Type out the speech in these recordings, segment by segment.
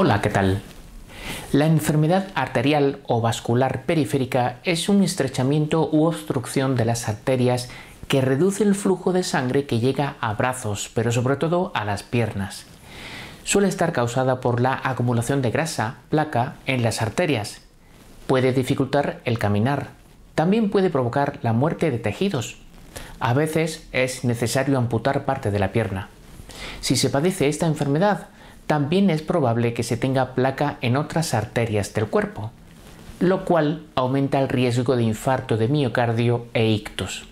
Hola, ¿qué tal? La enfermedad arterial o vascular periférica es un estrechamiento u obstrucción de las arterias que reduce el flujo de sangre que llega a brazos, pero sobre todo a las piernas. Suele estar causada por la acumulación de grasa, placa, en las arterias. Puede dificultar el caminar. También puede provocar la muerte de tejidos. A veces es necesario amputar parte de la pierna. Si se padece esta enfermedad, también es probable que se tenga placa en otras arterias del cuerpo, lo cual aumenta el riesgo de infarto de miocardio e ictus.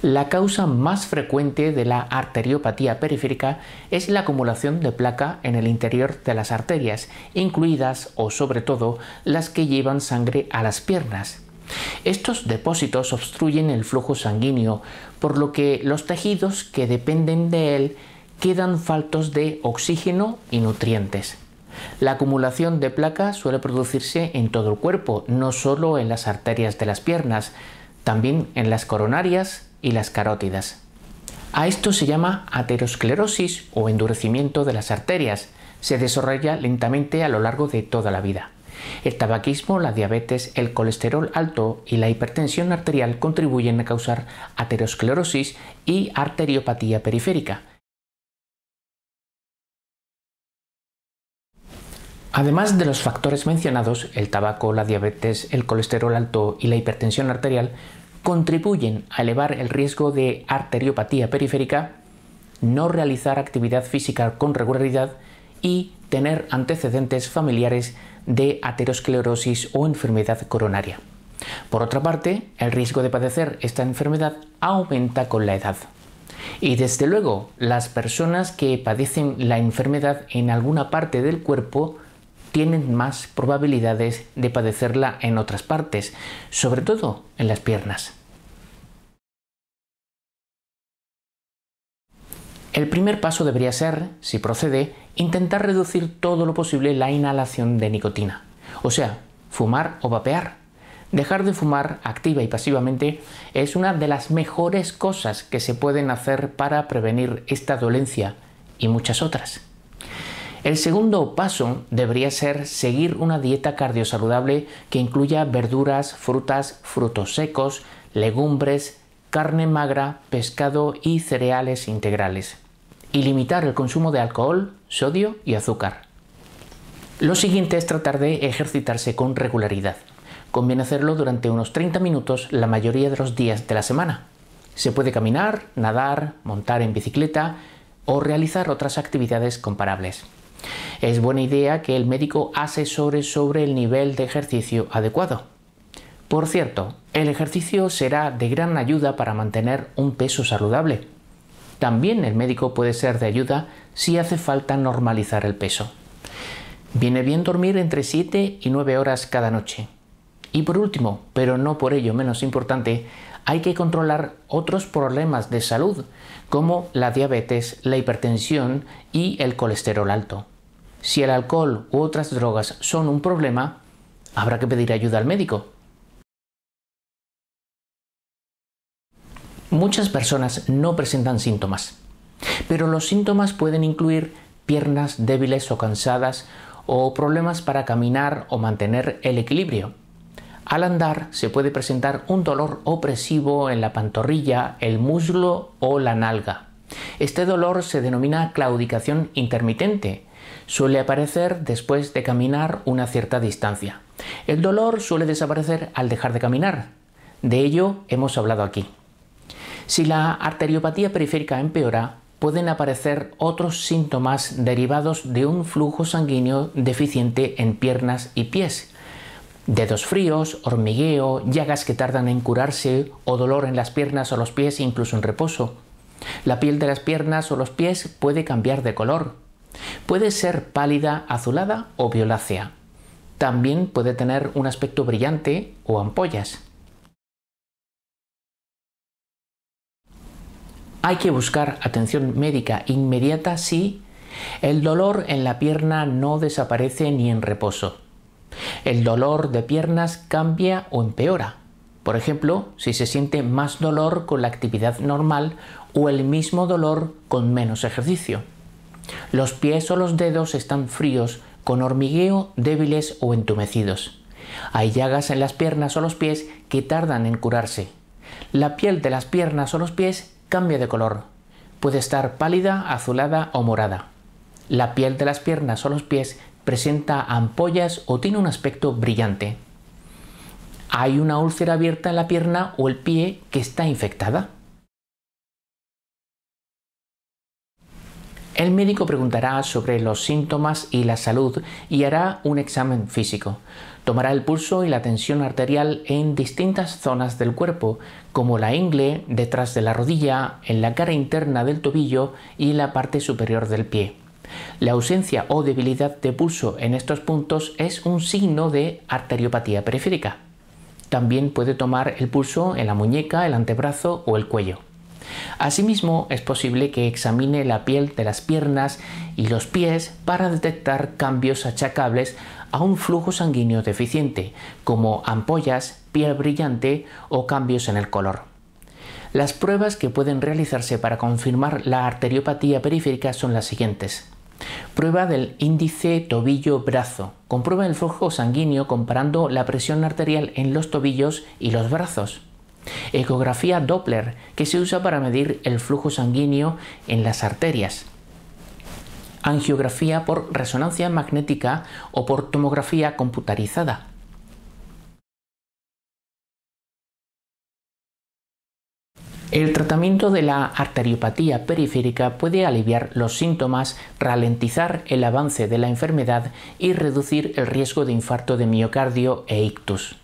La causa más frecuente de la arteriopatía periférica es la acumulación de placa en el interior de las arterias, incluidas o sobre todo las que llevan sangre a las piernas. Estos depósitos obstruyen el flujo sanguíneo, por lo que los tejidos que dependen de él quedan faltos de oxígeno y nutrientes. La acumulación de placa suele producirse en todo el cuerpo, no solo en las arterias de las piernas, también en las coronarias y las carótidas. A esto se llama aterosclerosis o endurecimiento de las arterias. Se desarrolla lentamente a lo largo de toda la vida. El tabaquismo, la diabetes, el colesterol alto y la hipertensión arterial contribuyen a causar aterosclerosis y arteriopatía periférica. Además de los factores mencionados, el tabaco, la diabetes, el colesterol alto y la hipertensión arterial contribuyen a elevar el riesgo de arteriopatía periférica, no realizar actividad física con regularidad y tener antecedentes familiares de aterosclerosis o enfermedad coronaria. Por otra parte, el riesgo de padecer esta enfermedad aumenta con la edad. Y desde luego, las personas que padecen la enfermedad en alguna parte del cuerpo tienen más probabilidades de padecerla en otras partes, sobre todo en las piernas. El primer paso debería ser, si procede, intentar reducir todo lo posible la inhalación de nicotina, o sea, fumar o vapear. Dejar de fumar activa y pasivamente es una de las mejores cosas que se pueden hacer para prevenir esta dolencia y muchas otras. El segundo paso debería ser seguir una dieta cardiosaludable que incluya verduras, frutas, frutos secos, legumbres, carne magra, pescado y cereales integrales. Y limitar el consumo de alcohol, sodio y azúcar. Lo siguiente es tratar de ejercitarse con regularidad. Conviene hacerlo durante unos 30 minutos la mayoría de los días de la semana. Se puede caminar, nadar, montar en bicicleta o realizar otras actividades comparables. Es buena idea que el médico asesore sobre el nivel de ejercicio adecuado. Por cierto, el ejercicio será de gran ayuda para mantener un peso saludable. También el médico puede ser de ayuda si hace falta normalizar el peso. Viene bien dormir entre 7 y 9 horas cada noche. Y por último, pero no por ello menos importante, hay que controlar otros problemas de salud, como la diabetes, la hipertensión y el colesterol alto. Si el alcohol u otras drogas son un problema, habrá que pedir ayuda al médico. Muchas personas no presentan síntomas, pero los síntomas pueden incluir piernas débiles o cansadas o problemas para caminar o mantener el equilibrio. Al andar se puede presentar un dolor opresivo en la pantorrilla, el muslo o la nalga. Este dolor se denomina claudicación intermitente. Suele aparecer después de caminar una cierta distancia. El dolor suele desaparecer al dejar de caminar. De ello hemos hablado aquí. Si la arteriopatía periférica empeora, pueden aparecer otros síntomas derivados de un flujo sanguíneo deficiente en piernas y pies. Dedos fríos, hormigueo, llagas que tardan en curarse o dolor en las piernas o los pies incluso en reposo. La piel de las piernas o los pies puede cambiar de color. Puede ser pálida, azulada o violácea. También puede tener un aspecto brillante o ampollas. Hay que buscar atención médica inmediata si el dolor en la pierna no desaparece ni en reposo. El dolor de piernas cambia o empeora. Por ejemplo, si se siente más dolor con la actividad normal o el mismo dolor con menos ejercicio. Los pies o los dedos están fríos, con hormigueo, débiles o entumecidos. Hay llagas en las piernas o los pies que tardan en curarse. La piel de las piernas o los pies cambia de color. Puede estar pálida, azulada o morada. La piel de las piernas o los pies presenta ampollas o tiene un aspecto brillante. Hay una úlcera abierta en la pierna o el pie que está infectada. El médico preguntará sobre los síntomas y la salud y hará un examen físico. Tomará el pulso y la tensión arterial en distintas zonas del cuerpo, como la ingle, detrás de la rodilla, en la cara interna del tobillo y la parte superior del pie. La ausencia o debilidad de pulso en estos puntos es un signo de arteriopatía periférica. También puede tomar el pulso en la muñeca, el antebrazo o el cuello. Asimismo, es posible que examine la piel de las piernas y los pies para detectar cambios achacables a un flujo sanguíneo deficiente, como ampollas, piel brillante o cambios en el color. Las pruebas que pueden realizarse para confirmar la arteriopatía periférica son las siguientes. Prueba del índice tobillo-brazo. Comprueba el flujo sanguíneo comparando la presión arterial en los tobillos y los brazos. Ecografía Doppler, que se usa para medir el flujo sanguíneo en las arterias. Angiografía por resonancia magnética o por tomografía computarizada. El tratamiento de la arteriopatía periférica puede aliviar los síntomas, ralentizar el avance de la enfermedad y reducir el riesgo de infarto de miocardio e ictus.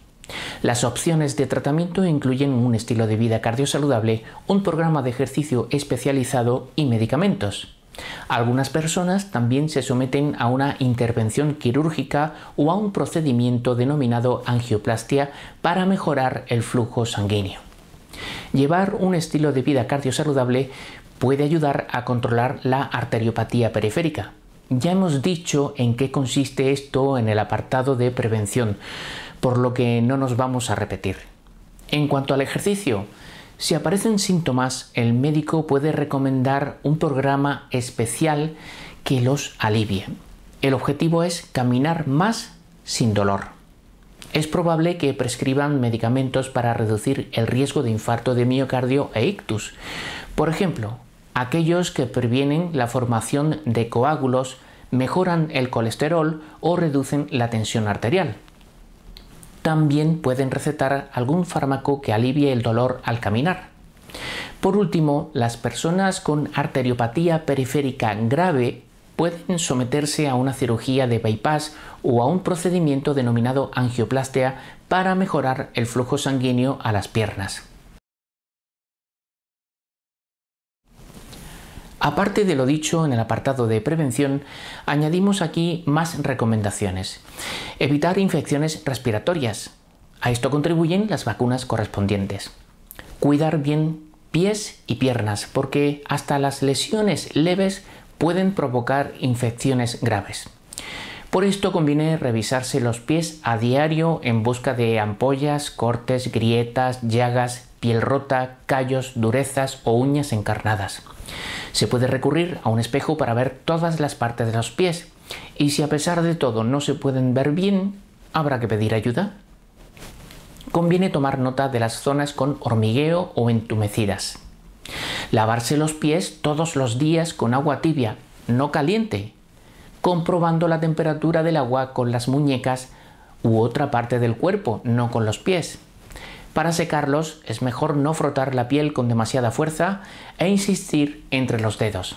Las opciones de tratamiento incluyen un estilo de vida cardiosaludable, un programa de ejercicio especializado y medicamentos. Algunas personas también se someten a una intervención quirúrgica o a un procedimiento denominado angioplastia para mejorar el flujo sanguíneo. Llevar un estilo de vida cardiosaludable puede ayudar a controlar la arteriopatía periférica. Ya hemos dicho en qué consiste esto en el apartado de prevención, por lo que no nos vamos a repetir. En cuanto al ejercicio, si aparecen síntomas, el médico puede recomendar un programa especial que los alivie. El objetivo es caminar más sin dolor. Es probable que prescriban medicamentos para reducir el riesgo de infarto de miocardio e ictus. Por ejemplo, aquellos que previenen la formación de coágulos, mejoran el colesterol o reducen la tensión arterial. También pueden recetar algún fármaco que alivie el dolor al caminar. Por último, las personas con arteriopatía periférica grave pueden someterse a una cirugía de bypass o a un procedimiento denominado angioplastia para mejorar el flujo sanguíneo a las piernas. Aparte de lo dicho en el apartado de prevención, añadimos aquí más recomendaciones. Evitar infecciones respiratorias. A esto contribuyen las vacunas correspondientes. Cuidar bien pies y piernas, porque hasta las lesiones leves pueden provocar infecciones graves. Por esto conviene revisarse los pies a diario en busca de ampollas, cortes, grietas, llagas, piel rota, callos, durezas o uñas encarnadas. Se puede recurrir a un espejo para ver todas las partes de los pies y si a pesar de todo no se pueden ver bien, habrá que pedir ayuda. Conviene tomar nota de las zonas con hormigueo o entumecidas. Lavarse los pies todos los días con agua tibia, no caliente, comprobando la temperatura del agua con las muñecas u otra parte del cuerpo, no con los pies. Para secarlos es mejor no frotar la piel con demasiada fuerza e insistir entre los dedos.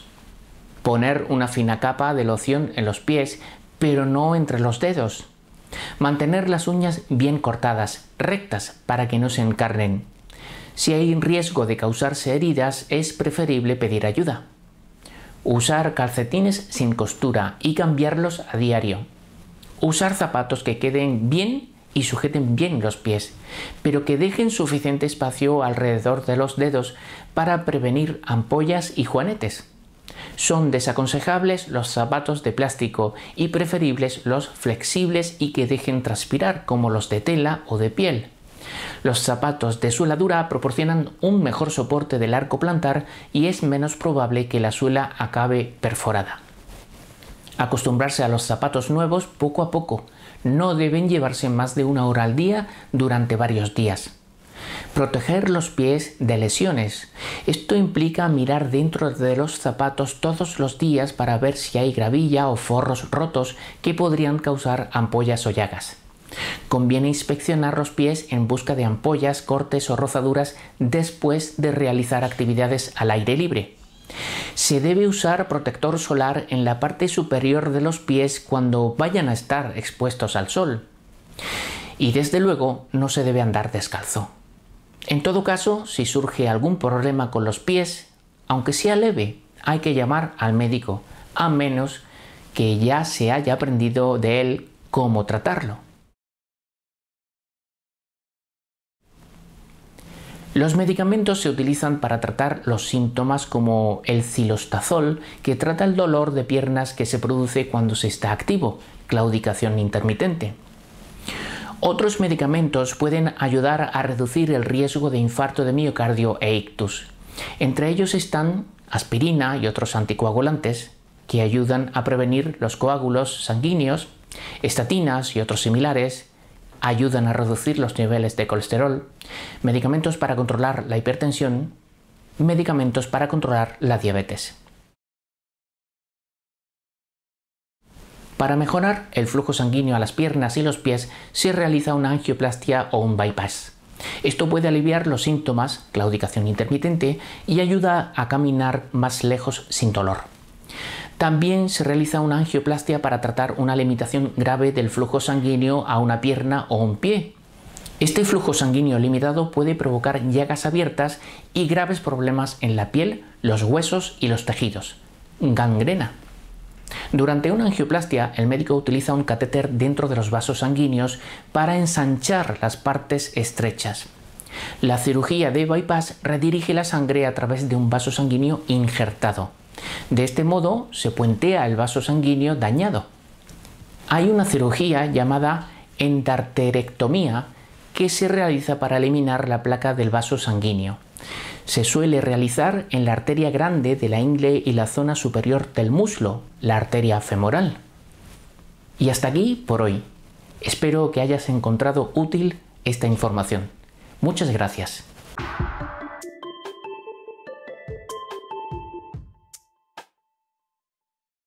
Poner una fina capa de loción en los pies, pero no entre los dedos. Mantener las uñas bien cortadas, rectas, para que no se encarnen. Si hay riesgo de causarse heridas, es preferible pedir ayuda. Usar calcetines sin costura y cambiarlos a diario. Usar zapatos que queden bien y sujeten bien los pies, pero que dejen suficiente espacio alrededor de los dedos para prevenir ampollas y juanetes. Son desaconsejables los zapatos de plástico y preferibles los flexibles y que dejen transpirar como los de tela o de piel. Los zapatos de suela dura proporcionan un mejor soporte del arco plantar y es menos probable que la suela acabe perforada. Acostumbrarse a los zapatos nuevos poco a poco. No deben llevarse más de una hora al día durante varios días. Proteger los pies de lesiones. Esto implica mirar dentro de los zapatos todos los días para ver si hay gravilla o forros rotos que podrían causar ampollas o llagas. Conviene inspeccionar los pies en busca de ampollas, cortes o rozaduras después de realizar actividades al aire libre. Se debe usar protector solar en la parte superior de los pies cuando vayan a estar expuestos al sol. Y desde luego no se debe andar descalzo. En todo caso, si surge algún problema con los pies, aunque sea leve, hay que llamar al médico, a menos que ya se haya aprendido de él cómo tratarlo. Los medicamentos se utilizan para tratar los síntomas como el cilostazol, que trata el dolor de piernas que se produce cuando se está activo, claudicación intermitente. Otros medicamentos pueden ayudar a reducir el riesgo de infarto de miocardio e ictus. Entre ellos están aspirina y otros anticoagulantes que ayudan a prevenir los coágulos sanguíneos, estatinas y otros similares, ayudan a reducir los niveles de colesterol, medicamentos para controlar la hipertensión, medicamentos para controlar la diabetes. Para mejorar el flujo sanguíneo a las piernas y los pies se realiza una angioplastia o un bypass. Esto puede aliviar los síntomas, claudicación intermitente, y ayuda a caminar más lejos sin dolor. También se realiza una angioplastia para tratar una limitación grave del flujo sanguíneo a una pierna o un pie. Este flujo sanguíneo limitado puede provocar llagas abiertas y graves problemas en la piel, los huesos y los tejidos. Gangrena. Durante una angioplastia, el médico utiliza un catéter dentro de los vasos sanguíneos para ensanchar las partes estrechas. La cirugía de bypass redirige la sangre a través de un vaso sanguíneo injertado. De este modo se puentea el vaso sanguíneo dañado. Hay una cirugía llamada endarterectomía que se realiza para eliminar la placa del vaso sanguíneo. Se suele realizar en la arteria grande de la ingle y la zona superior del muslo, la arteria femoral. Y hasta aquí por hoy. Espero que hayas encontrado útil esta información. Muchas gracias.